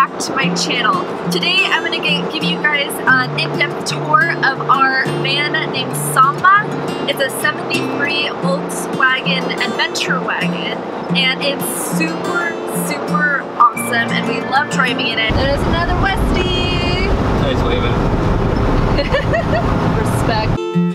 back to my channel. Today I'm going to give you guys an in-depth tour of our van named Samba. It's a 73 Volkswagen Adventure Wagon and it's super, super awesome and we love driving in it. There's another Westie! Nice waving. Respect.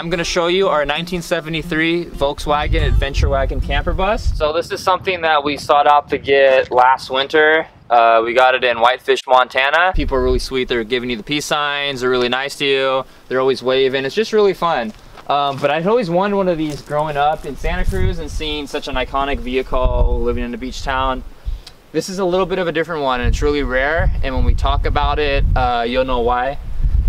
I'm gonna show you our 1973 Volkswagen Adventure Wagon camper bus. So this is something that we sought out to get last winter. Uh, we got it in Whitefish, Montana. People are really sweet. They're giving you the peace signs. They're really nice to you. They're always waving. It's just really fun. Um, but I'd always wanted one of these growing up in Santa Cruz and seeing such an iconic vehicle living in a beach town. This is a little bit of a different one and it's really rare. And when we talk about it, uh, you'll know why.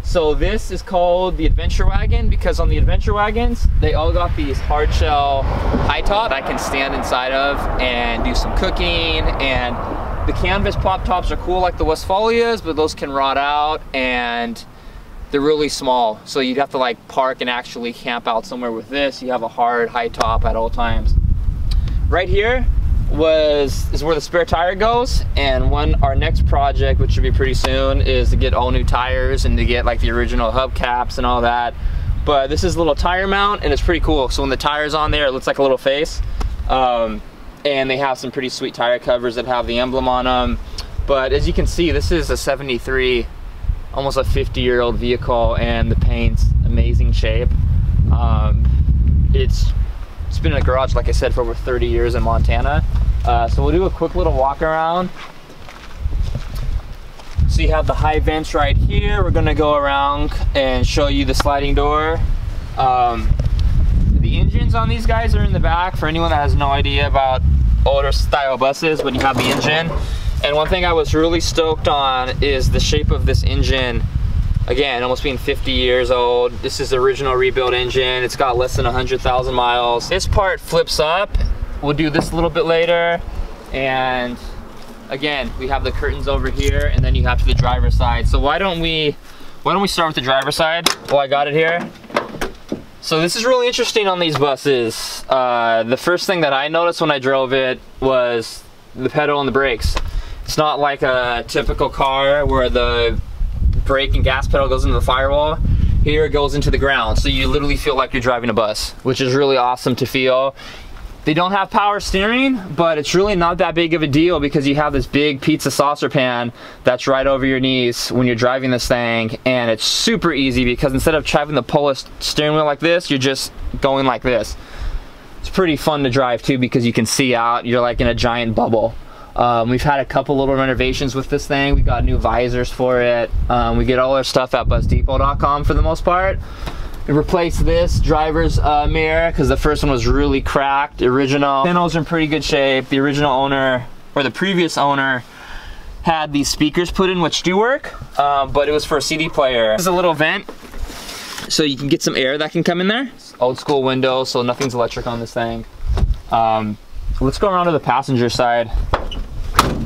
So this is called the Adventure Wagon because on the Adventure Wagons, they all got these hard shell high top I can stand inside of and do some cooking and the canvas pop tops are cool like the Westfalias, but those can rot out and they're really small. So you'd have to like park and actually camp out somewhere with this. You have a hard high top at all times. Right here was is where the spare tire goes and one our next project which should be pretty soon is to get all new tires and to get like the original hubcaps and all that. But this is a little tire mount and it's pretty cool. So when the tire's on there it looks like a little face. Um, and they have some pretty sweet tire covers that have the emblem on them but as you can see this is a 73 almost a 50 year old vehicle and the paint's amazing shape. Um, it's it's been in a garage, like I said, for over 30 years in Montana. Uh, so we'll do a quick little walk around. So you have the high vents right here. We're gonna go around and show you the sliding door. Um, the engines on these guys are in the back for anyone that has no idea about older style buses when you have the engine. And one thing I was really stoked on is the shape of this engine again almost being 50 years old this is the original rebuilt engine it's got less than 100,000 miles this part flips up we'll do this a little bit later and again we have the curtains over here and then you have to the driver's side so why don't we why don't we start with the driver's side oh I got it here so this is really interesting on these buses uh, the first thing that I noticed when I drove it was the pedal and the brakes it's not like a typical car where the brake and gas pedal goes into the firewall. Here it goes into the ground. So you literally feel like you're driving a bus, which is really awesome to feel. They don't have power steering, but it's really not that big of a deal because you have this big pizza saucer pan that's right over your knees when you're driving this thing. And it's super easy because instead of having the pull steering wheel like this, you're just going like this. It's pretty fun to drive too because you can see out. You're like in a giant bubble. Um, we've had a couple little renovations with this thing. We got new visors for it. Um, we get all our stuff at busdepot.com for the most part. We replaced this driver's uh, mirror because the first one was really cracked. The original panels are in pretty good shape. The original owner, or the previous owner, had these speakers put in which do work, um, but it was for a CD player. There's a little vent so you can get some air that can come in there. Old school window, so nothing's electric on this thing. Um, let's go around to the passenger side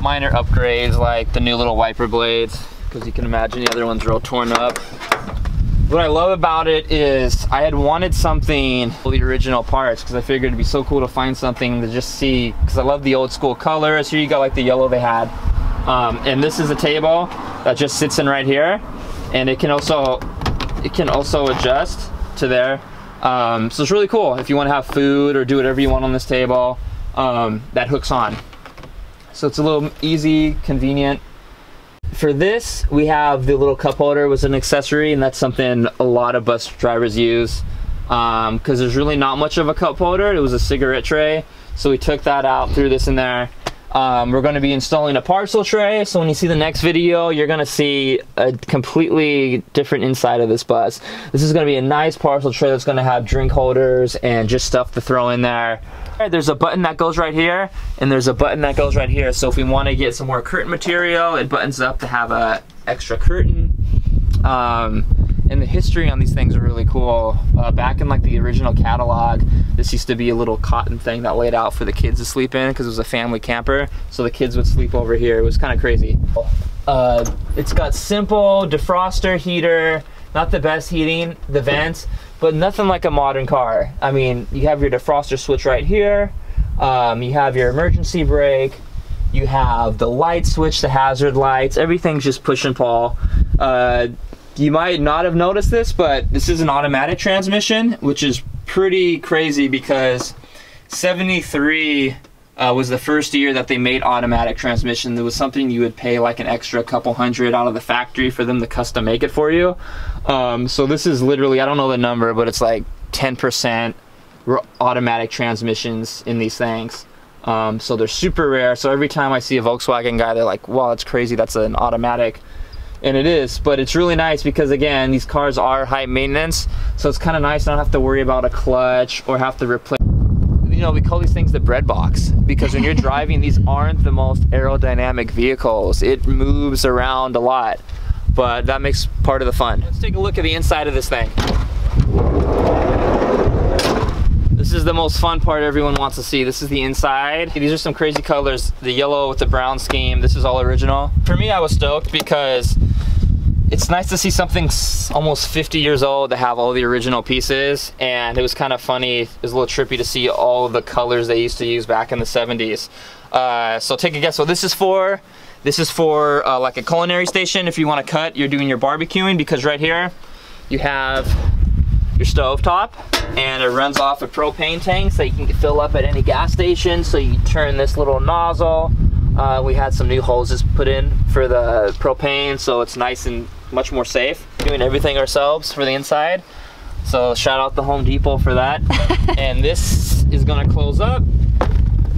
minor upgrades like the new little wiper blades because you can imagine the other ones are all torn up. What I love about it is I had wanted something for the original parts because I figured it'd be so cool to find something to just see because I love the old school colors. Here you got like the yellow they had. Um, and this is a table that just sits in right here and it can also it can also adjust to there. Um, so it's really cool if you want to have food or do whatever you want on this table um, that hooks on. So it's a little easy, convenient. For this, we have the little cup holder was an accessory, and that's something a lot of bus drivers use because um, there's really not much of a cup holder. It was a cigarette tray, so we took that out, threw this in there. Um, we're going to be installing a parcel tray, so when you see the next video, you're going to see a completely different inside of this bus. This is going to be a nice parcel tray that's going to have drink holders and just stuff to throw in there. There's a button that goes right here, and there's a button that goes right here. So if we want to get some more curtain material, it buttons up to have a extra curtain. Um, and the history on these things are really cool. Uh, back in like the original catalog, this used to be a little cotton thing that laid out for the kids to sleep in because it was a family camper. So the kids would sleep over here. It was kind of crazy. Uh, it's got simple defroster heater, not the best heating, the vents, but nothing like a modern car. I mean, you have your defroster switch right here. Um, you have your emergency brake. You have the light switch, the hazard lights. Everything's just push and pull. Uh, you might not have noticed this, but this is an automatic transmission, which is pretty crazy because 73 uh, was the first year that they made automatic transmission. There was something you would pay like an extra couple hundred out of the factory for them to custom make it for you. Um, so this is literally, I don't know the number, but it's like 10% automatic transmissions in these things. Um, so they're super rare. So every time I see a Volkswagen guy, they're like, wow, that's crazy. That's an automatic and it is but it's really nice because again these cars are high maintenance so it's kind of nice not have to worry about a clutch or have to replace you know we call these things the bread box because when you're driving these aren't the most aerodynamic vehicles it moves around a lot but that makes part of the fun let's take a look at the inside of this thing this is the most fun part everyone wants to see. This is the inside. These are some crazy colors. The yellow with the brown scheme. This is all original. For me, I was stoked because it's nice to see something almost 50 years old to have all the original pieces and it was kind of funny it was a little trippy to see all the colors they used to use back in the 70s uh, so take a guess what this is for. This is for uh, like a culinary station. If you want to cut you're doing your barbecuing because right here you have your stove top and it runs off a propane tank so you can fill up at any gas station. So you turn this little nozzle uh, we had some new hoses put in for the propane so it's nice and much more safe doing everything ourselves for the inside so shout out the Home Depot for that and this is gonna close up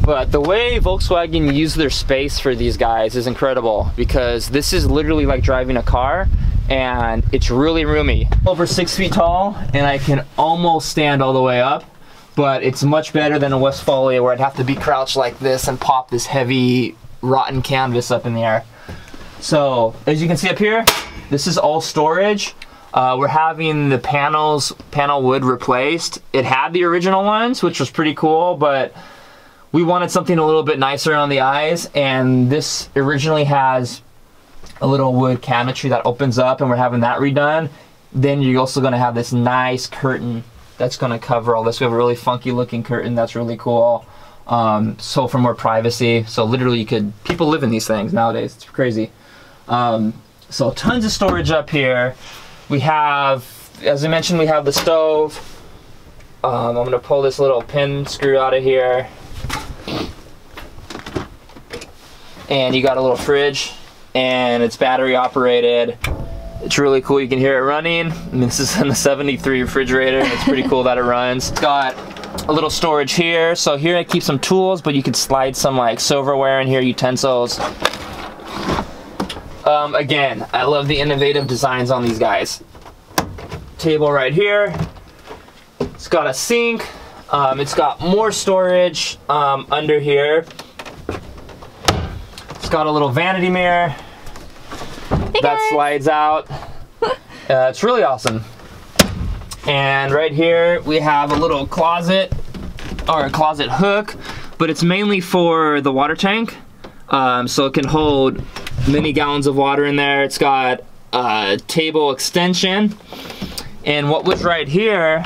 but the way Volkswagen use their space for these guys is incredible because this is literally like driving a car and it's really roomy. Over six feet tall and I can almost stand all the way up but it's much better than a Westfalia where I'd have to be crouched like this and pop this heavy rotten canvas up in the air. So as you can see up here, this is all storage. Uh, we're having the panels, panel wood replaced. It had the original ones, which was pretty cool, but we wanted something a little bit nicer on the eyes, and this originally has a little wood cabinetry that opens up, and we're having that redone. Then you're also gonna have this nice curtain that's gonna cover all this. We have a really funky looking curtain that's really cool. Um, so for more privacy. So literally you could, people live in these things nowadays. It's crazy. Um, so tons of storage up here. We have, as I mentioned, we have the stove. Um, I'm gonna pull this little pin screw out of here. And you got a little fridge and it's battery operated. It's really cool, you can hear it running. And this is in the 73 refrigerator. It's pretty cool that it runs. It's got a little storage here. So here I keep some tools, but you could slide some like silverware in here, utensils. Um, again, I love the innovative designs on these guys. Table right here. It's got a sink. Um, it's got more storage um, under here. It's got a little vanity mirror Hey that guys. slides out. uh, it's really awesome. And right here we have a little closet or a closet hook, but it's mainly for the water tank. Um, so it can hold many gallons of water in there. It's got a table extension. And what was right here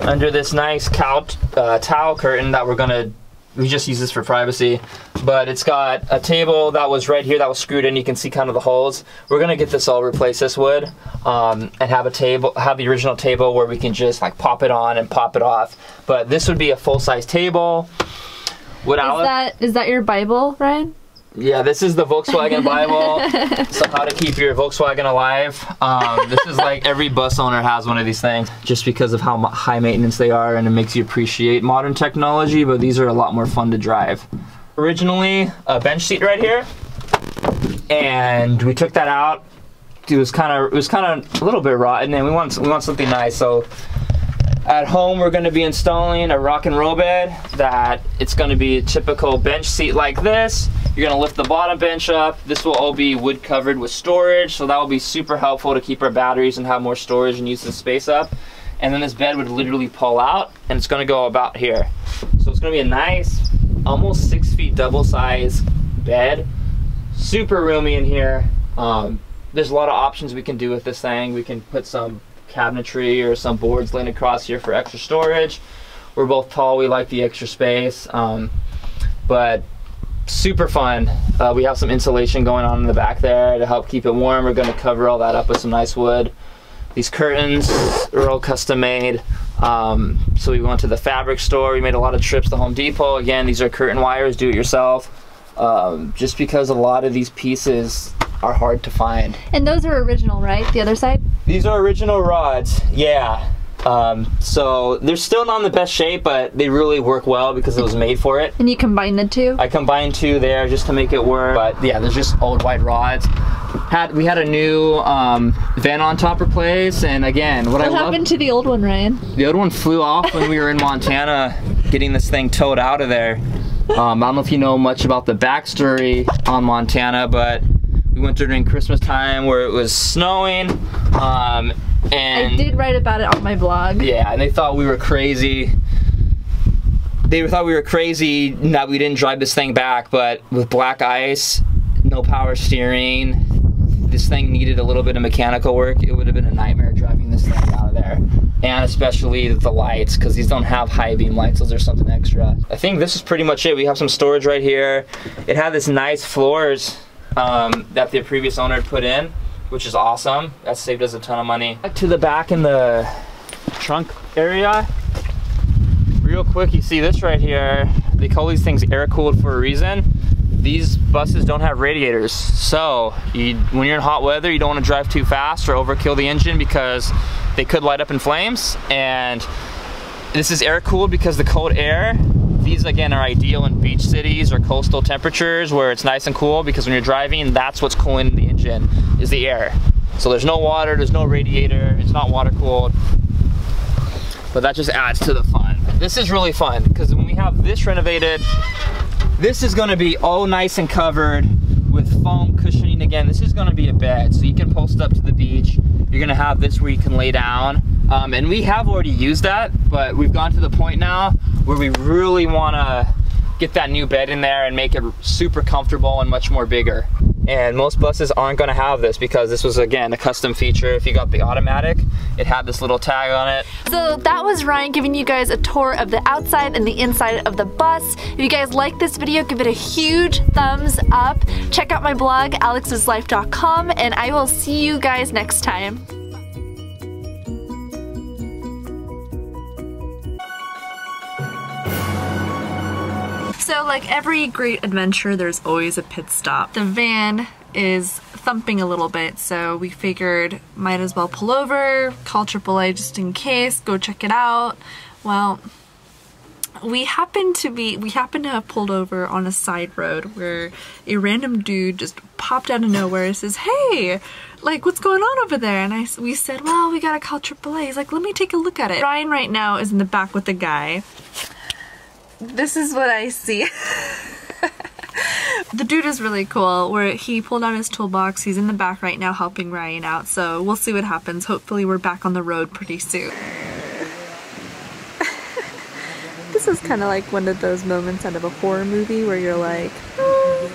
under this nice cow uh, towel curtain that we're gonna we just use this for privacy but it's got a table that was right here that was screwed in you can see kind of the holes we're gonna get this all replace this wood um, and have a table have the original table where we can just like pop it on and pop it off but this would be a full-size table what Is that is that your Bible, Ryan? Yeah, this is the Volkswagen Bible. so how to keep your Volkswagen alive. Um, this is like every bus owner has one of these things just because of how high maintenance they are and it makes you appreciate modern technology, but these are a lot more fun to drive. Originally, a bench seat right here. And we took that out. It was kind of it was kind of a little bit rotten and we want we want something nice. So At home, we're gonna be installing a rock and roll bed that it's gonna be a typical bench seat like this. You're gonna lift the bottom bench up. This will all be wood covered with storage, so that will be super helpful to keep our batteries and have more storage and use the space up. And then this bed would literally pull out and it's gonna go about here. So it's gonna be a nice, almost six feet double size bed. Super roomy in here. Um, there's a lot of options we can do with this thing. We can put some cabinetry or some boards laying across here for extra storage. We're both tall, we like the extra space. Um, but super fun. Uh, we have some insulation going on in the back there to help keep it warm. We're gonna cover all that up with some nice wood. These curtains are all custom made. Um, so we went to the fabric store. We made a lot of trips to Home Depot. Again, these are curtain wires, do it yourself. Um, just because a lot of these pieces are hard to find. And those are original, right? The other side? These are original rods, yeah. Um, so they're still not in the best shape, but they really work well because it was made for it. And you combine the two? I combined two there just to make it work. But yeah, there's just old white rods. Had we had a new um, van on top replace, and again, what, what I happened to the old one, Ryan? The old one flew off when we were in Montana, getting this thing towed out of there. Um, I don't know if you know much about the backstory on Montana, but we went during Christmas time where it was snowing. Um, and I did write about it on my blog. Yeah, and they thought we were crazy. They thought we were crazy that we didn't drive this thing back, but with black ice, no power steering, this thing needed a little bit of mechanical work. It would have been a nightmare driving this thing out of there. And especially the lights, because these don't have high beam lights, those are something extra. I think this is pretty much it. We have some storage right here. It had this nice floors um, that the previous owner had put in, which is awesome. That saved us a ton of money. Back to the back in the trunk area. Real quick, you see this right here. They call these things air cooled for a reason. These buses don't have radiators. So you, when you're in hot weather, you don't want to drive too fast or overkill the engine because they could light up in flames. And this is air cooled because the cold air these again are ideal in beach cities or coastal temperatures where it's nice and cool because when you're driving, that's what's cooling the engine, is the air. So there's no water, there's no radiator, it's not water cooled. But that just adds to the fun. This is really fun because when we have this renovated, this is gonna be all nice and covered with foam cushioning again. This is gonna be a bed, so you can post up to the beach. You're gonna have this where you can lay down. Um, and we have already used that, but we've gone to the point now where we really wanna get that new bed in there and make it super comfortable and much more bigger. And most buses aren't gonna have this because this was, again, a custom feature. If you got the automatic, it had this little tag on it. So that was Ryan giving you guys a tour of the outside and the inside of the bus. If you guys like this video, give it a huge thumbs up. Check out my blog, alexdoeslife.com, and I will see you guys next time. So like every great adventure, there's always a pit stop. The van is thumping a little bit, so we figured might as well pull over, call AAA just in case, go check it out. Well, we happen to be we happen to have pulled over on a side road where a random dude just popped out of nowhere and says hey like what's going on over there and I we said well we gotta call AAA he's like let me take a look at it Ryan right now is in the back with the guy this is what I see. the dude is really cool where he pulled out his toolbox. He's in the back right now helping Ryan out. So we'll see what happens. Hopefully we're back on the road pretty soon. this is kind of like one of those moments out of a horror movie where you're like, oh,